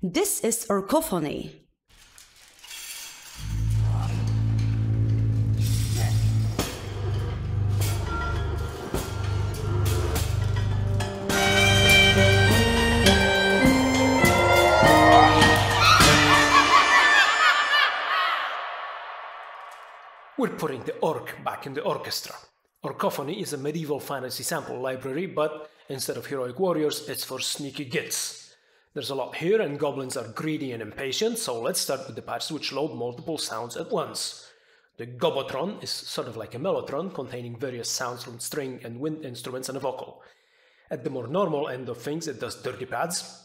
This is orcophony. We're putting the orc back in the orchestra. Orcophony is a medieval fantasy sample library, but instead of heroic warriors, it's for sneaky gits. There's a lot here, and goblins are greedy and impatient, so let's start with the patches which load multiple sounds at once. The Gobbotron is sort of like a mellotron, containing various sounds from string and wind instruments and a vocal. At the more normal end of things, it does dirty pads.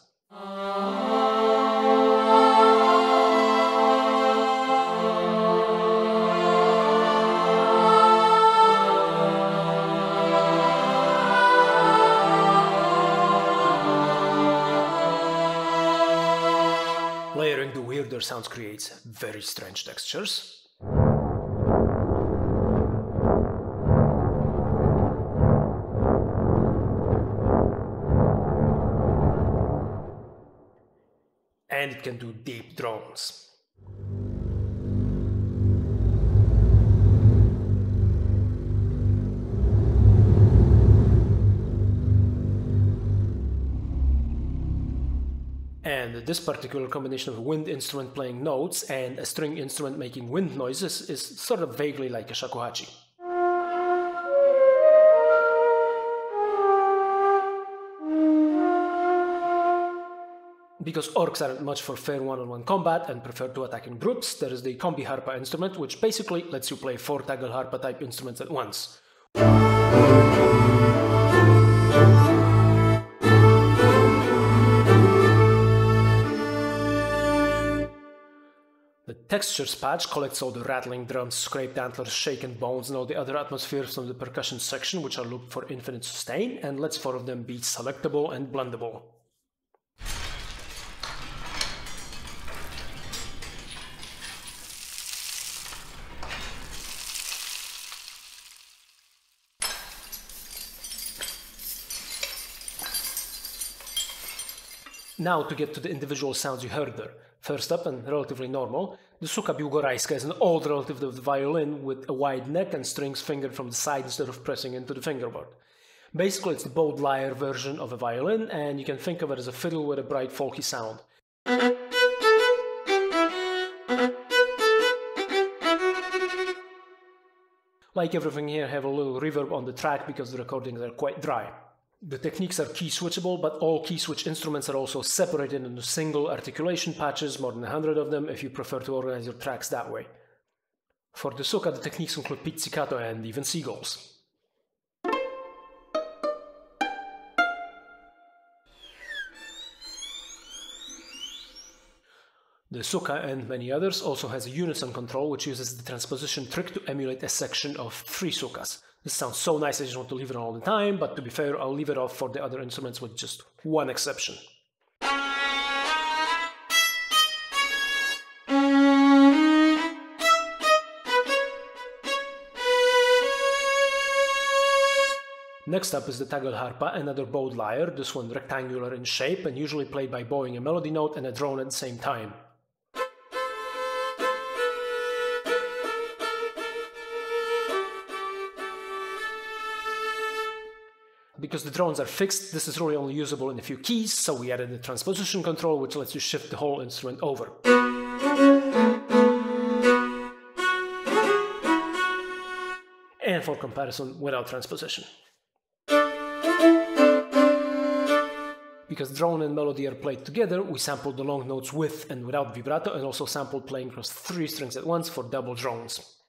Layering the weirder sounds creates very strange textures. And it can do deep drones. And this particular combination of a wind instrument playing notes and a string instrument making wind noises is sort of vaguely like a shakuhachi. Because orcs aren't much for fair one-on-one combat and prefer to attack in groups, there is the combiharpa instrument, which basically lets you play four tagelharpa type instruments at once. Textures patch collects all the rattling drums, scraped antlers, shaken bones, and all the other atmospheres from the percussion section, which are looped for infinite sustain, and lets four of them be selectable and blendable. Now to get to the individual sounds you heard there. First up, and relatively normal, the suka biłgorajska is an old relative of the violin with a wide neck and strings fingered from the side instead of pressing into the fingerboard. Basically, it's the bowed lyre version of a violin, and you can think of it as a fiddle with a bright folky sound. Like everything here, have a little reverb on the track because the recordings are quite dry. The techniques are key switchable, but all key switch instruments are also separated into single articulation patches, more than 100 of them if you prefer to organize your tracks that way. For the suka, the techniques include pizzicato and even seagulls. The suka and many others also has a unison control which uses the transposition trick to emulate a section of three sukas. This sounds so nice I just want to leave it on all the time, but to be fair, I'll leave it off for the other instruments with just one exception. Next up is the tagelharpa, another bowed lyre, this one rectangular in shape and usually played by bowing a melody note and a drone at the same time. Because the drones are fixed, this is really only usable in a few keys, so we added the transposition control which lets you shift the whole instrument over. And for comparison, without transposition. Because drone and melody are played together, we sampled the long notes with and without vibrato and also sampled playing across three strings at once for double drones.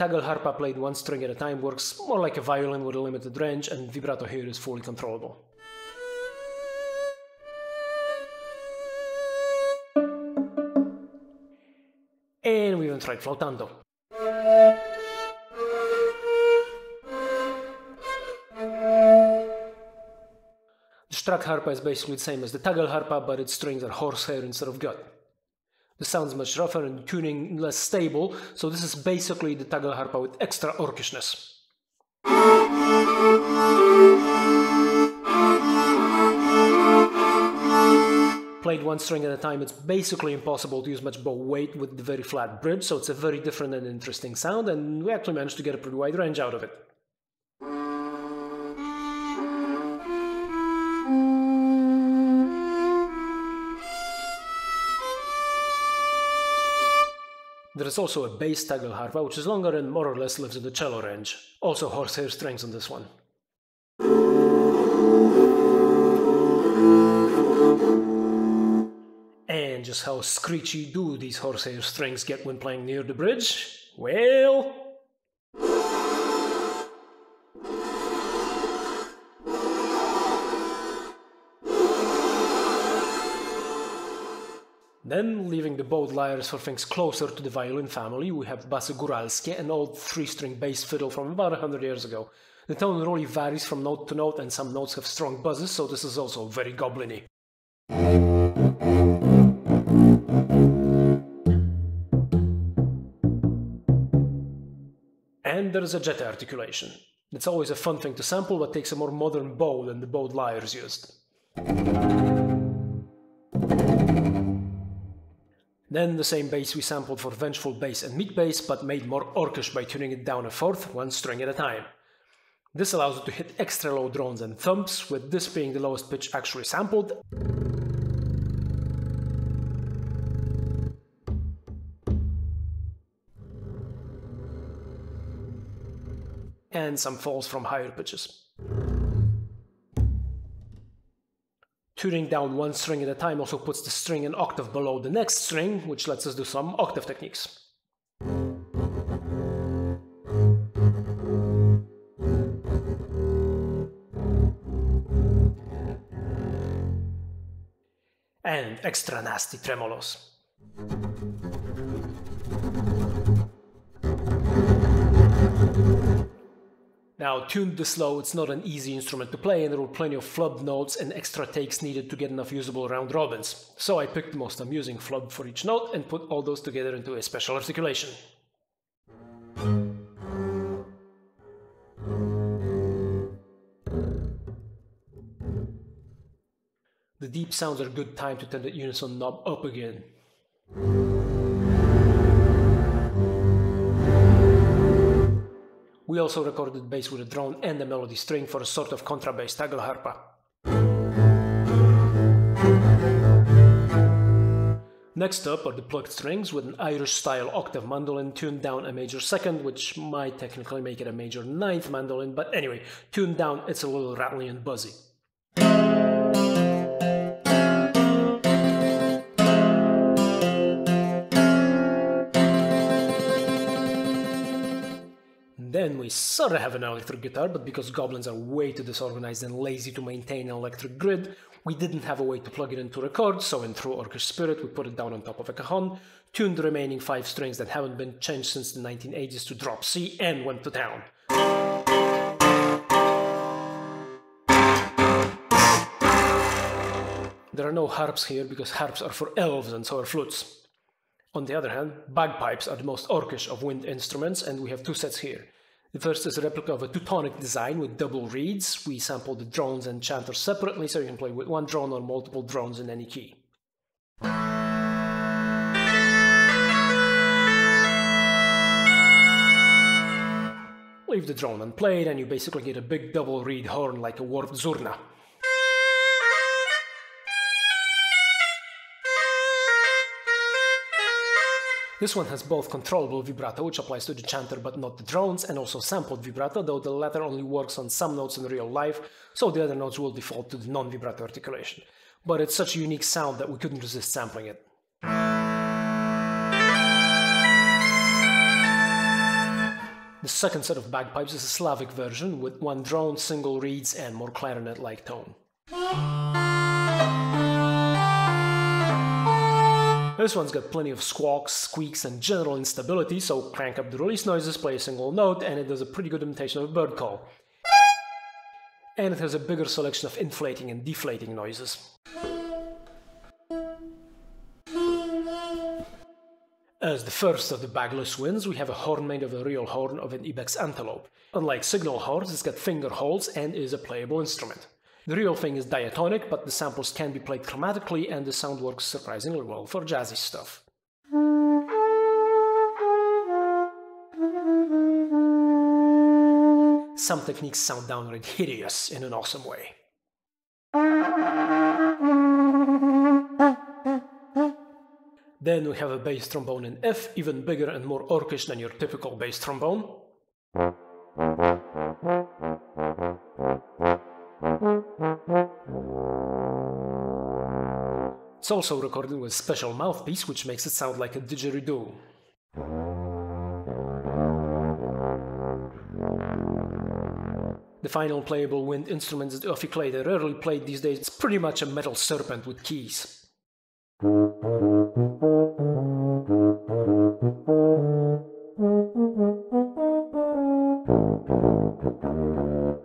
The tagelharpa played one string at a time works more like a violin with a limited range and vibrato here is fully controllable. And we even tried flautando. The strakharpa is basically the same as the tagelharpa, but its strings are horsehair instead of gut. The sound's much rougher and tuning less stable, so this is basically the tagelharpa with extra orcishness. Played one string at a time, it's basically impossible to use much bow weight with the very flat bridge, so it's a very different and interesting sound, and we actually managed to get a pretty wide range out of it. There is also a bass tagelharpa, which is longer and more or less lives in the cello range. Also horsehair strings on this one. And just how screechy do these horsehair strings get when playing near the bridge? Well... Then, leaving the bowed lyres for things closer to the violin family, we have basy góralskie, an old three-string bass fiddle from about 100 years ago. The tone really varies from note to note and some notes have strong buzzes, so this is also very gobliny. And there is a jet articulation. It's always a fun thing to sample, but takes a more modern bow than the bowed lyres used. Then the same bass we sampled for Vengeful Bass and Meat Bass, but made more orcish by tuning it down a fourth, one string at a time. This allows it to hit extra low drones and thumps, with this being the lowest pitch actually sampled. And some falls from higher pitches. Tuning down one string at a time also puts the string an octave below the next string, which lets us do some octave techniques. And extra nasty tremolos. Now, tuned this low, it's not an easy instrument to play and there were plenty of flub notes and extra takes needed to get enough usable round robins. So I picked the most amusing flub for each note and put all those together into a special articulation. The deep sounds are a good time to turn the unison knob up again. We also recorded bass with a drone and a melody string for a sort of contrabass tagelharpa. Next up are the plucked strings with an Irish-style octave mandolin tuned down a major second, which might technically make it a major ninth mandolin, but anyway, tuned down it's a little rattly and buzzy. Then we sorta have an electric guitar, but because goblins are way too disorganized and lazy to maintain an electric grid, we didn't have a way to plug it into record, so in true Orcish spirit we put it down on top of a cajon, tuned the remaining five strings that haven't been changed since the 1980s to drop C, and went to town. There are no harps here because harps are for elves and so are flutes. On the other hand, bagpipes are the most orcish of wind instruments, and we have two sets here. The first is a replica of a Teutonic design with double reeds. We sampled the drones and chanters separately, so you can play with one drone or multiple drones in any key. Leave the drone unplayed and you basically get a big double reed horn like a warped zurna. This one has both controllable vibrato, which applies to the chanter but not the drones, and also sampled vibrato, though the latter only works on some notes in real life, so the other notes will default to the non-vibrato articulation. But it's such a unique sound that we couldn't resist sampling it. The second set of bagpipes is a Slavic version, with one drone, single reeds, and more clarinet-like tone. This one's got plenty of squawks, squeaks, and general instability, so crank up the release noises, play a single note, and it does a pretty good imitation of a bird call. And it has a bigger selection of inflating and deflating noises. As the first of the bagless winds, we have a horn made of a real horn of an ibex antelope. Unlike signal horns, it's got finger holes and is a playable instrument. The real thing is diatonic, but the samples can be played chromatically and the sound works surprisingly well for jazzy stuff. Some techniques sound downright hideous in an awesome way. Then we have a bass trombone in F, even bigger and more orcish than your typical bass trombone. Also recorded with a special mouthpiece which makes it sound like a didgeridoo. The final playable wind instrument is the ophicleide, rarely played these days. It's pretty much a metal serpent with keys.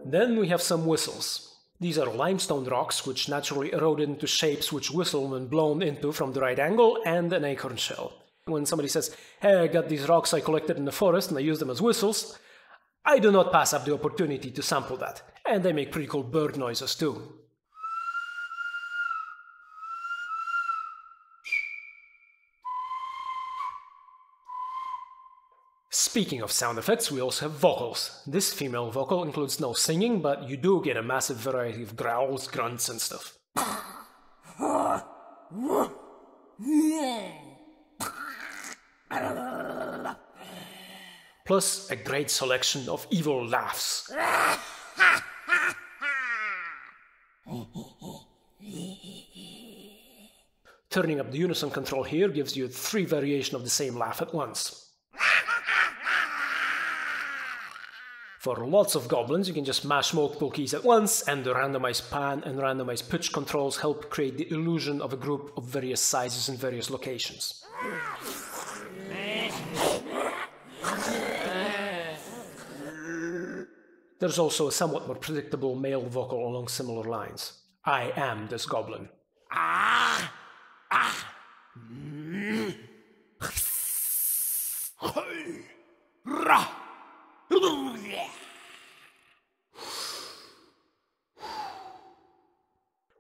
Then we have some whistles. These are limestone rocks which naturally erode into shapes which whistle when blown into from the right angle and an acorn shell. When somebody says, hey, I got these rocks I collected in the forest and I use them as whistles, I do not pass up the opportunity to sample that, and they make pretty cool bird noises too. Speaking of sound effects, we also have vocals. This female vocal includes no singing, but you do get a massive variety of growls, grunts, and stuff. plus a great selection of evil laughs. Turning up the unison control here gives you three variations of the same laugh at once. For lots of goblins, you can just mash multiple keys at once, and the randomized pan and randomized pitch controls help create the illusion of a group of various sizes in various locations. There's also a somewhat more predictable male vocal along similar lines. I am this goblin. Ah! Ah!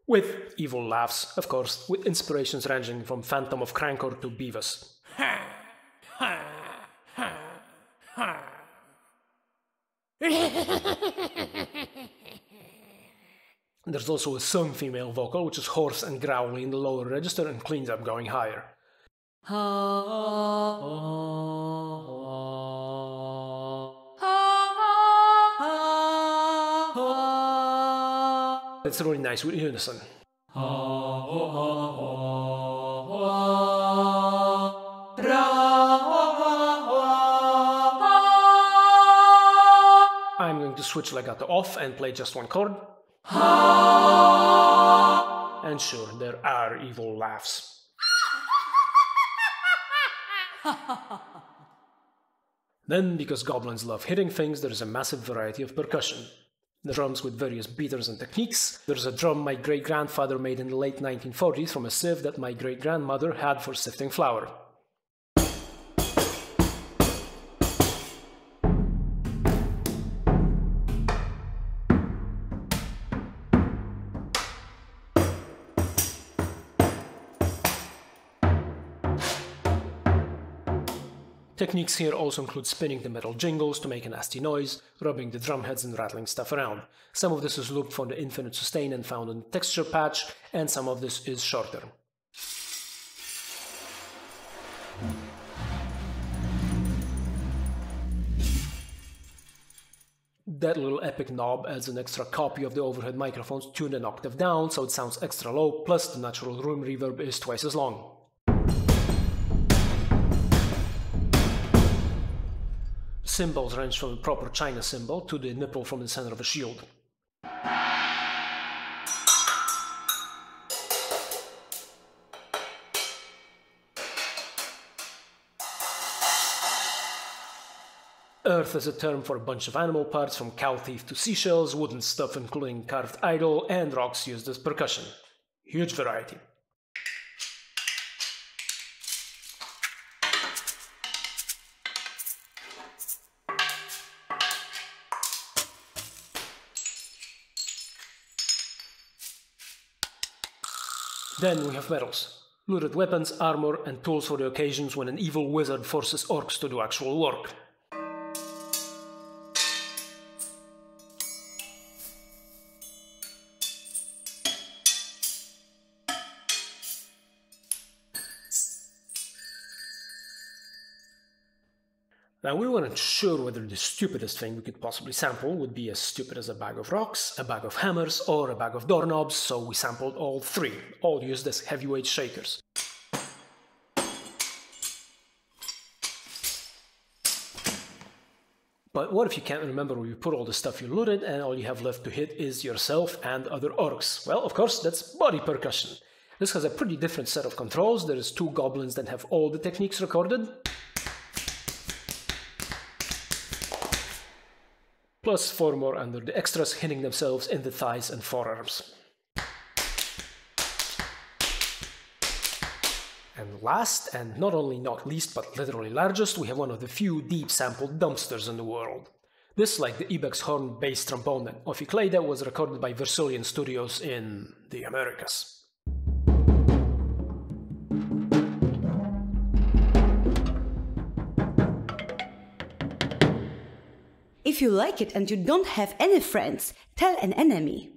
With evil laughs, of course, with inspirations ranging from Phantom of Krankor to Beavis. There's also a sung female vocal, which is hoarse and growly in the lower register and cleans up going higher. It's really nice unison. I'm going to switch legato off and play just one chord. And sure, there are evil laughs. then, because goblins love hitting things, there is a massive variety of percussion. Drums with various beaters and techniques. There's a drum my great grandfather made in the late 1940s from a sieve that my great grandmother had for sifting flour. Techniques here also include spinning the metal jingles to make a nasty noise, rubbing the drum heads and rattling stuff around. Some of this is looped from the infinite sustain and found in the texture patch, and some of this is shorter. That little epic knob adds an extra copy of the overhead microphones tuned an octave down so it sounds extra low, plus the natural room reverb is twice as long. Cymbals range from a proper China cymbal to the nipple from the center of a shield. Earth is a term for a bunch of animal parts from cow teeth to seashells, wooden stuff including carved idol, and rocks used as percussion. Huge variety. Then we have metals. Looted weapons, armor, and tools for the occasions when an evil wizard forces orcs to do actual work. Now, we weren't sure whether the stupidest thing we could possibly sample would be as stupid as a bag of rocks, a bag of hammers, or a bag of doorknobs, so we sampled all three, all used as heavyweight shakers. But what if you can't remember where you put all the stuff you looted and all you have left to hit is yourself and other orcs? Well, of course, that's body percussion. This has a pretty different set of controls. There's two goblins that have all the techniques recorded, plus 4 more under the extras hitting themselves in the thighs and forearms. And last, and not only not least but literally largest, we have one of the few deep sampled dumpsters in the world. This, like the Ibex horn bass trombone and Ophicleide, was recorded by Versillion Studios in the Americas. If you like it and you don't have any friends, tell an enemy.